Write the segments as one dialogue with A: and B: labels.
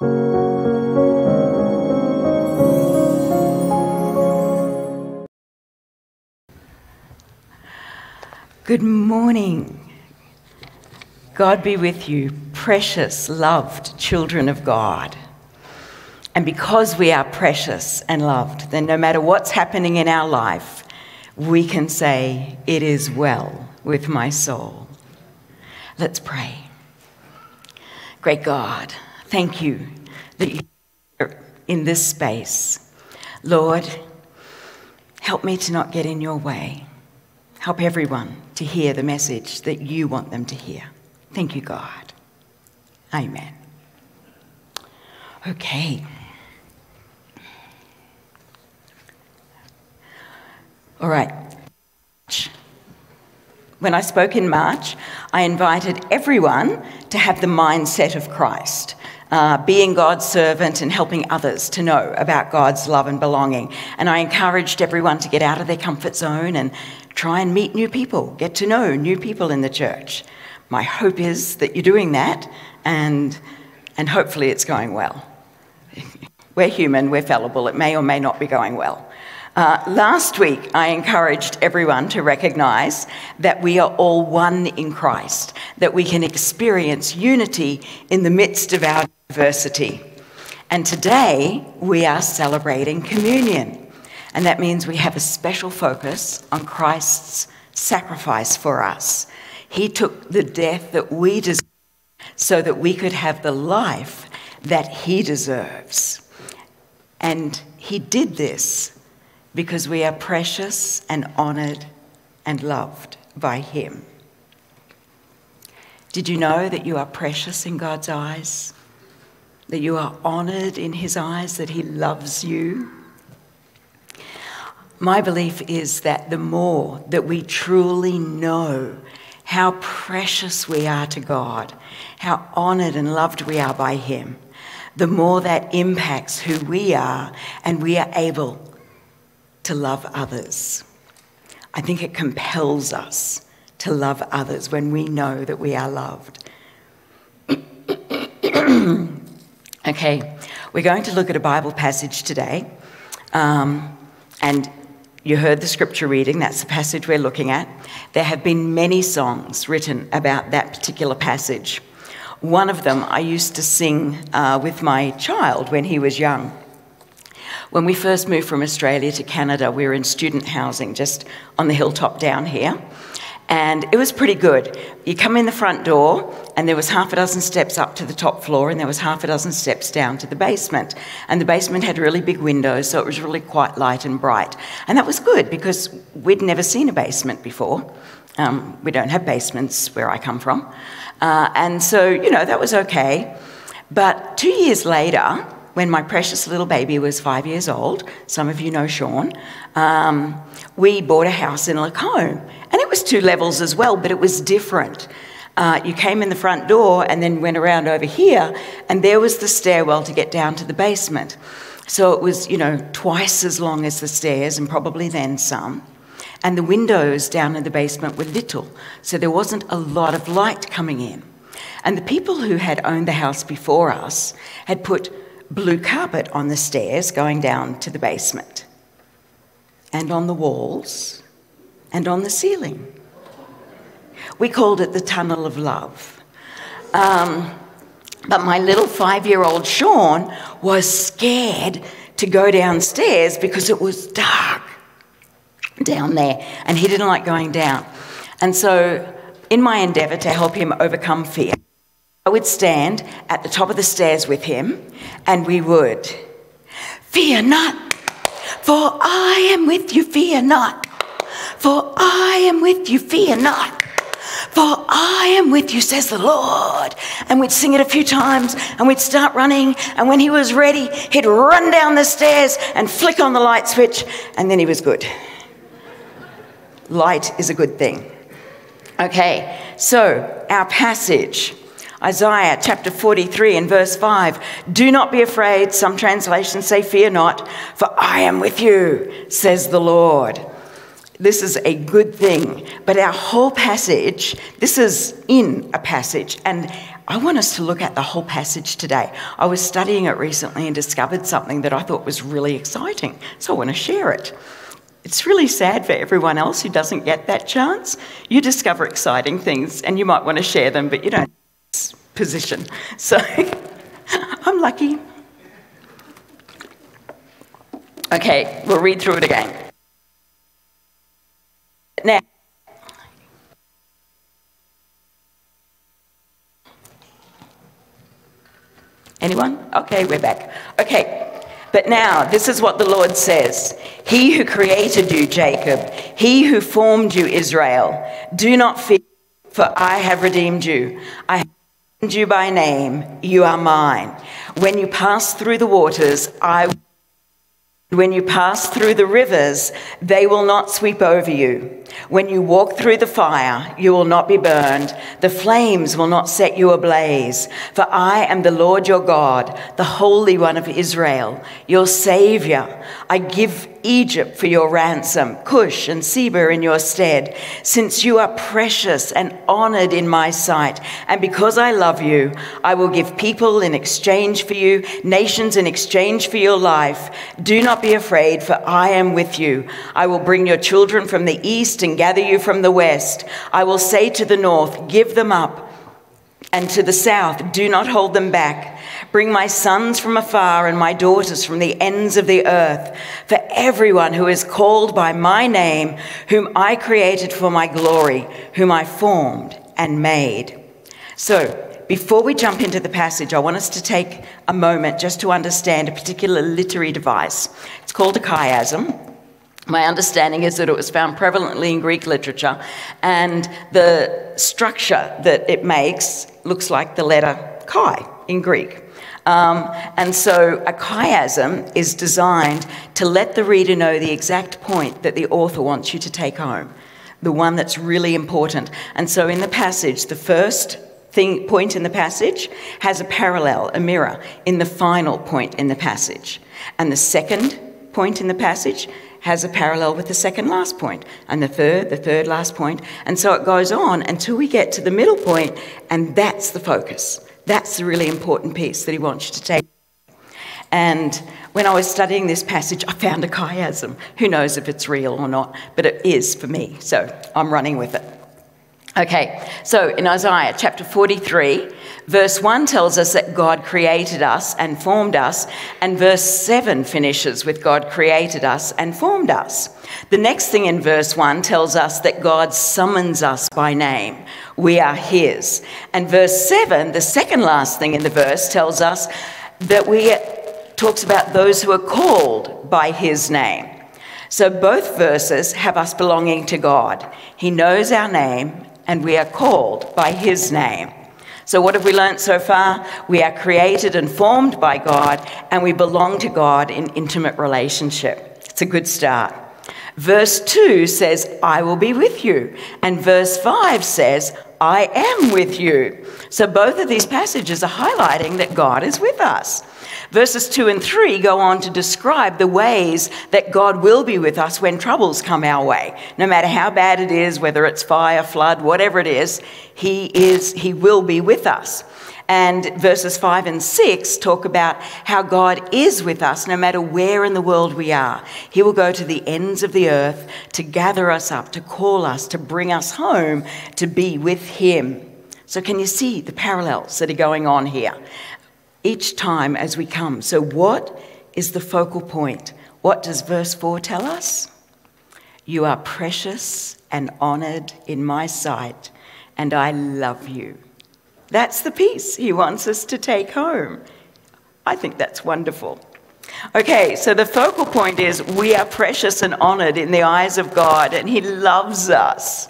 A: Good morning. God be with you, precious, loved children of God. And because we are precious and loved, then no matter what's happening in our life, we can say, It is well with my soul. Let's pray. Great God, thank you that you are in this space. Lord, help me to not get in your way. Help everyone to hear the message that you want them to hear. Thank you, God. Amen. Okay. All right. When I spoke in March, I invited everyone to have the mindset of Christ, uh, being God's servant and helping others to know about God's love and belonging. And I encouraged everyone to get out of their comfort zone and try and meet new people, get to know new people in the church. My hope is that you're doing that and, and hopefully it's going well. we're human, we're fallible, it may or may not be going well. Uh, last week, I encouraged everyone to recognize that we are all one in Christ, that we can experience unity in the midst of our diversity. And today, we are celebrating communion. And that means we have a special focus on Christ's sacrifice for us. He took the death that we deserve so that we could have the life that He deserves. And He did this because we are precious and honored and loved by Him. Did you know that you are precious in God's eyes? That you are honored in His eyes, that He loves you? My belief is that the more that we truly know how precious we are to God, how honored and loved we are by Him, the more that impacts who we are and we are able to love others. I think it compels us to love others when we know that we are loved. okay, we're going to look at a Bible passage today. Um, and you heard the scripture reading, that's the passage we're looking at. There have been many songs written about that particular passage. One of them I used to sing uh, with my child when he was young. When we first moved from Australia to Canada, we were in student housing just on the hilltop down here. And it was pretty good. You come in the front door, and there was half a dozen steps up to the top floor, and there was half a dozen steps down to the basement. And the basement had really big windows, so it was really quite light and bright. And that was good because we'd never seen a basement before. Um, we don't have basements where I come from. Uh, and so, you know, that was okay. But two years later, when my precious little baby was five years old, some of you know Sean, um, we bought a house in Lacombe. Was two levels as well, but it was different. Uh, you came in the front door and then went around over here, and there was the stairwell to get down to the basement. So it was, you know, twice as long as the stairs, and probably then some. And the windows down in the basement were little, so there wasn't a lot of light coming in. And the people who had owned the house before us had put blue carpet on the stairs going down to the basement, and on the walls, and on the ceiling. We called it the Tunnel of Love. Um, but my little five year old Sean was scared to go downstairs because it was dark down there, and he didn't like going down. And so, in my endeavour to help him overcome fear, I would stand at the top of the stairs with him and we would, Fear not, for I am with you, fear not. For I am with you, fear not. For I am with you, says the Lord. And we'd sing it a few times and we'd start running. And when he was ready, he'd run down the stairs and flick on the light switch, and then he was good. Light is a good thing. Okay, so our passage Isaiah chapter 43 and verse 5 Do not be afraid. Some translations say, Fear not, for I am with you, says the Lord. This is a good thing. But our whole passage, this is in a passage, and I want us to look at the whole passage today. I was studying it recently and discovered something that I thought was really exciting, so I want to share it. It's really sad for everyone else who doesn't get that chance. You discover exciting things and you might want to share them, but you don't position. So I'm lucky. Okay, we'll read through it again. Now, anyone? Okay, we're back. Okay, but now, this is what the Lord says He who created you, Jacob, he who formed you, Israel, do not fear, for I have redeemed you. I have redeemed you by name. You are mine. When you pass through the waters, I when you pass through the rivers, they will not sweep over you. When you walk through the fire, you will not be burned. The flames will not set you ablaze. For I am the Lord your God, the Holy One of Israel, your Savior. I give Egypt for your ransom, Cush and Seba in your stead, since you are precious and honored in my sight. And because I love you, I will give people in exchange for you, nations in exchange for your life. Do not be afraid, for I am with you. I will bring your children from the east and gather you from the west. I will say to the north, Give them up, and to the south, Do not hold them back. Bring my sons from afar and my daughters from the ends of the earth. For everyone who is called by my name, whom I created for my glory, whom I formed and made. So, before we jump into the passage, I want us to take a moment just to understand a particular literary device. It's called a chiasm. My understanding is that it was found prevalently in Greek literature, and the structure that it makes looks like the letter chi in Greek. Um, and so a chiasm is designed to let the reader know the exact point that the author wants you to take home, the one that's really important. And so in the passage, the first thing, point in the passage has a parallel, a mirror, in the final point in the passage. And the second point in the passage has a parallel with the second last point, and the third, the third last point, and so it goes on until we get to the middle point, and that's the focus. That's the really important piece that he wants you to take. And when I was studying this passage, I found a chiasm. Who knows if it's real or not, but it is for me, so I'm running with it. Okay, so in Isaiah chapter 43, verse 1 tells us that God created us and formed us, and verse 7 finishes with God created us and formed us. The next thing in verse 1 tells us that God summons us by name. We are His. And verse 7, the second last thing in the verse, tells us that we talks about those who are called by His name. So both verses have us belonging to God. He knows our name and we are called by His name. So, what have we learnt so far? We are created and formed by God, and we belong to God in intimate relationship. It's a good start. Verse 2 says, I will be with you. And verse 5 says, I am with you. So both of these passages are highlighting that God is with us. Verses 2 and 3 go on to describe the ways that God will be with us when troubles come our way. No matter how bad it is, whether it's fire, flood, whatever it is, He is, He will be with us. And verses 5 and 6 talk about how God is with us no matter where in the world we are. He will go to the ends of the earth to gather us up, to call us, to bring us home, to be with Him. So, can you see the parallels that are going on here? each time as we come. So, what is the focal point? What does verse 4 tell us? You are precious and honored in my sight, and I love you. That's the piece he wants us to take home. I think that's wonderful. Okay, so the focal point is we are precious and honored in the eyes of God, and he loves us.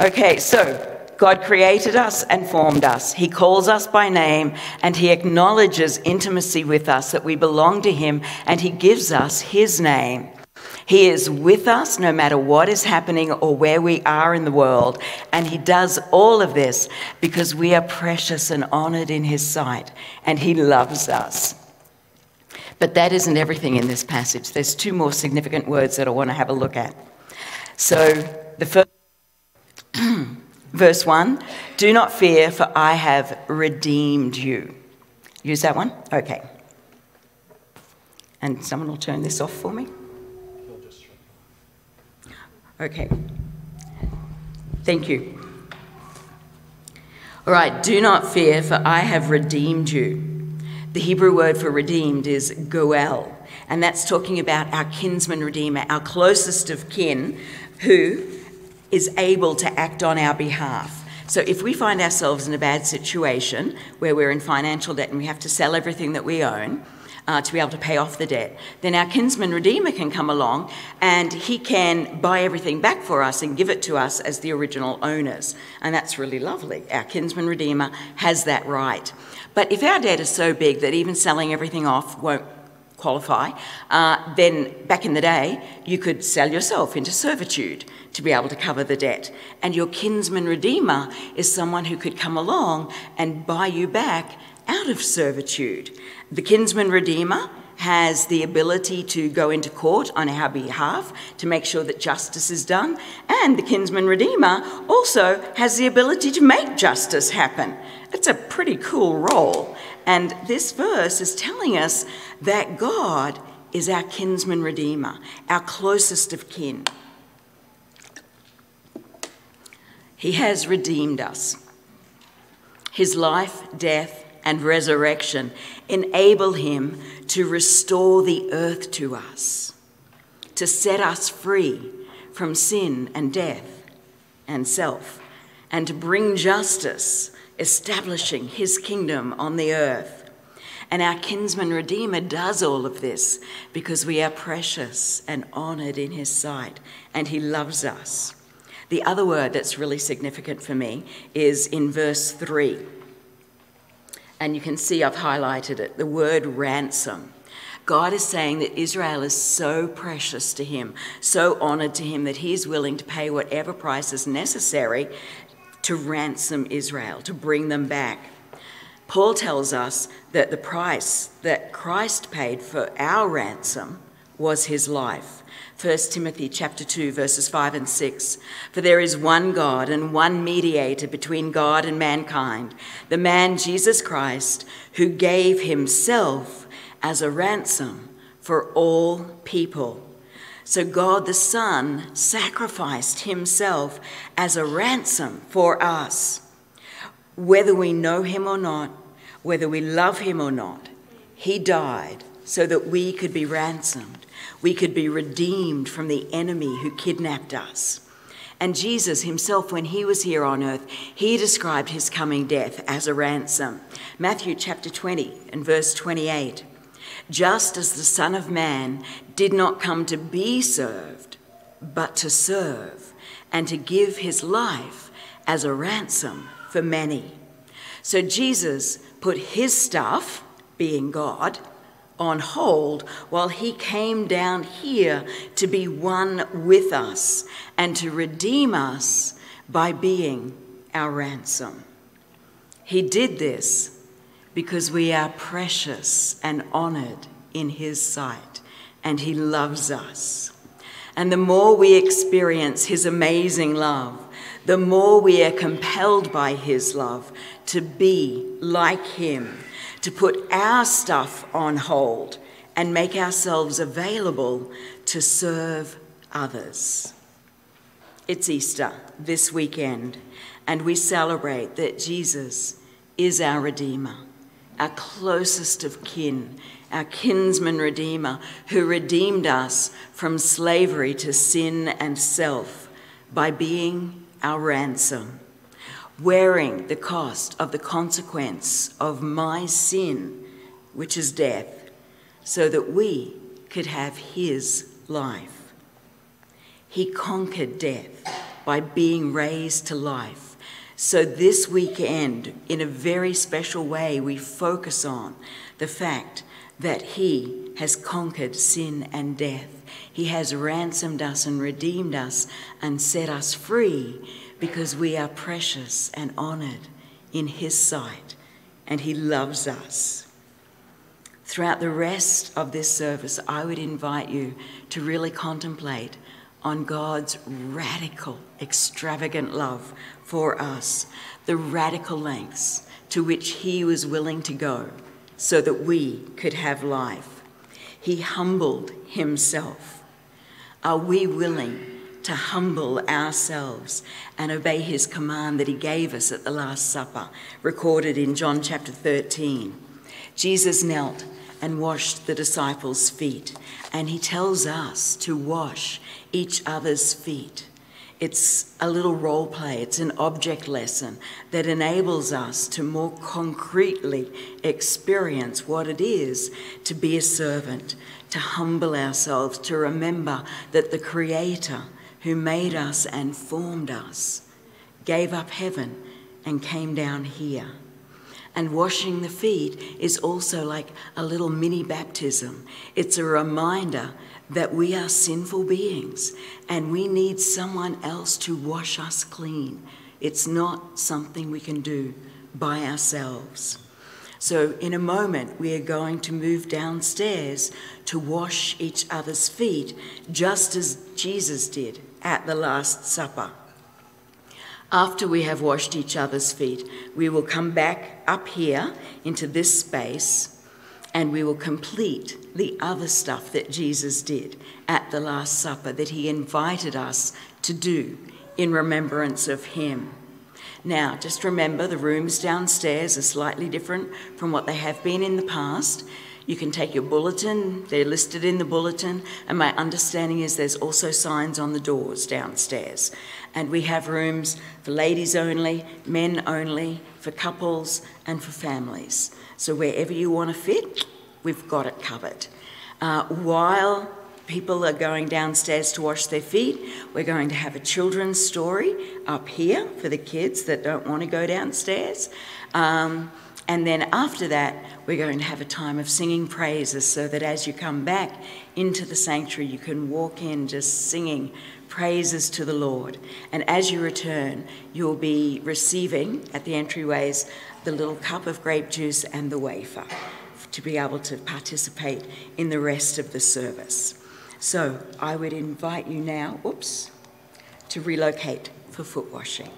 A: Okay, so God created us and formed us. He calls us by name and He acknowledges intimacy with us, that we belong to Him, and He gives us His name. He is with us no matter what is happening or where we are in the world. And He does all of this because we are precious and honored in His sight, and He loves us. But that isn't everything in this passage. There's two more significant words that I want to have a look at. So, the first verse 1 Do not fear, for I have redeemed you. Use that one? Okay. And someone will turn this off for me. Okay. Thank you. All right, do not fear, for I have redeemed you. The Hebrew word for redeemed is goel, and that's talking about our kinsman redeemer, our closest of kin, who is able to act on our behalf. So if we find ourselves in a bad situation where we're in financial debt and we have to sell everything that we own, uh, to be able to pay off the debt, then our kinsman redeemer can come along and he can buy everything back for us and give it to us as the original owners. And that's really lovely. Our kinsman redeemer has that right. But if our debt is so big that even selling everything off won't qualify, uh, then back in the day, you could sell yourself into servitude to be able to cover the debt. And your kinsman redeemer is someone who could come along and buy you back out of servitude. The kinsman redeemer has the ability to go into court on our behalf to make sure that justice is done, and the kinsman redeemer also has the ability to make justice happen. It's a pretty cool role. And this verse is telling us that God is our kinsman redeemer, our closest of kin. He has redeemed us. His life, death, and resurrection enable him to restore the earth to us, to set us free from sin and death and self, and to bring justice, establishing his kingdom on the earth. And our kinsman redeemer does all of this because we are precious and honoured in his sight, and he loves us. The other word that's really significant for me is in verse 3 and you can see I've highlighted it the word ransom. God is saying that Israel is so precious to him, so honored to him, that he is willing to pay whatever price is necessary to ransom Israel, to bring them back. Paul tells us that the price that Christ paid for our ransom was his life. 1 Timothy chapter 2 verses 5 and 6 For there is one God and one mediator between God and mankind the man Jesus Christ who gave himself as a ransom for all people. So God the Son sacrificed himself as a ransom for us. Whether we know him or not whether we love him or not he died so that we could be ransomed we could be redeemed from the enemy who kidnapped us. And Jesus himself, when he was here on earth, he described his coming death as a ransom. Matthew chapter 20 and verse 28. Just as the Son of Man did not come to be served, but to serve, and to give his life as a ransom for many. So Jesus put his stuff, being God, on hold while he came down here to be one with us and to redeem us by being our ransom. He did this because we are precious and honored in his sight, and he loves us. And the more we experience his amazing love, the more we are compelled by his love to be like him to put our stuff on hold and make ourselves available to serve others. It's Easter this weekend, and we celebrate that Jesus is our Redeemer, our closest of kin, our kinsman Redeemer, who redeemed us from slavery to sin and self by being our ransom wearing the cost of the consequence of my sin, which is death, so that we could have his life. He conquered death by being raised to life. So, this weekend, in a very special way, we focus on the fact that He has conquered sin and death. He has ransomed us and redeemed us and set us free because we are precious and honored in His sight and He loves us. Throughout the rest of this service, I would invite you to really contemplate on God's radical, extravagant love for us, the radical lengths to which He was willing to go so that we could have life. He humbled Himself. Are we willing to humble ourselves and obey His command that He gave us at the Last Supper, recorded in John chapter 13? Jesus knelt and washed the disciples' feet, and He tells us to wash each other's feet. It's a little role play, it's an object lesson that enables us to more concretely experience what it is to be a servant, to humble ourselves, to remember that the Creator who made us and formed us gave up heaven and came down here. And washing the feet is also like a little mini baptism. It's a reminder that we are sinful beings and we need someone else to wash us clean. It's not something we can do by ourselves. So, in a moment, we are going to move downstairs to wash each other's feet, just as Jesus did at the Last Supper. After we have washed each other's feet, we will come back up here into this space and we will complete the other stuff that Jesus did at the Last Supper that he invited us to do in remembrance of him. Now, just remember the rooms downstairs are slightly different from what they have been in the past. You can take your bulletin, they're listed in the bulletin, and my understanding is there's also signs on the doors downstairs. And we have rooms for ladies only, men only, for couples, and for families. So wherever you want to fit, we've got it covered. Uh, while people are going downstairs to wash their feet, we're going to have a children's story up here for the kids that don't want to go downstairs. Um, and then after that, we're going to have a time of singing praises so that as you come back into the sanctuary, you can walk in just singing praises to the Lord. And as you return, you'll be receiving at the entryways the little cup of grape juice and the wafer to be able to participate in the rest of the service. So I would invite you now, oops, to relocate for foot washing.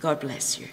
A: God bless you.